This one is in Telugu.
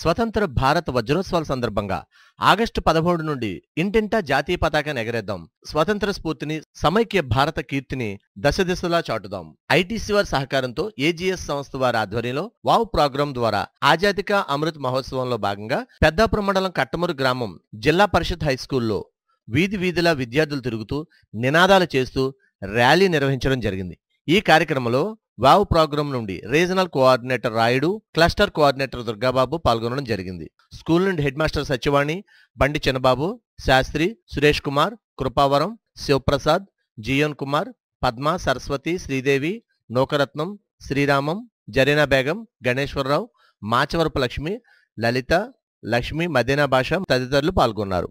స్వతంత్ర భారత వజ్రోత్సవాల సందర్భంగా ఆగస్టు పదమూడు నుండి ఇంటింటా జాతీయ పతాకాన్ని ఎగరేద్దాం. స్వతంత్ర స్ఫూర్తిని సమైక్య భారత కీర్తిని దశ దిశలా చాటుదాం. ఐటీసీ వారి సహకారంతో ఏజీఎస్ సంస్థ వారి ఆధ్వర్యంలో వావ్ ప్రోగ్రాం ద్వారా ఆజాదిక అమృత్ మహోత్సవంలో భాగంగా పెద్దాపురం మండలం కట్టమూరు గ్రామం జిల్లా పరిషత్ హై స్కూల్లో వీధి వీధిలా విద్యార్థులు తిరుగుతూ నినాదాలు చేస్తూ ర్యాలీ నిర్వహించడం జరిగింది. ఈ కార్యక్రమంలో వావ్ ప్రోగ్రాం నుండి regional coordinator Rayudu cluster coordinator Durgababu పాల్గొనడం జరిగింది. స్కూల్ నుండి head master Satyavani Bandi Chinnababu Sastry Suresh Kumar Krupavaram Sivaprasad Zion Kumar Padma Saraswathi Sridevi Nookaratnam Sriramam Zareena Begum Ganeswara Rao Machavarapu Lakshmi లలిత లక్ష్మి మదీనా భాష తదితరులు పాల్గొన్నారు.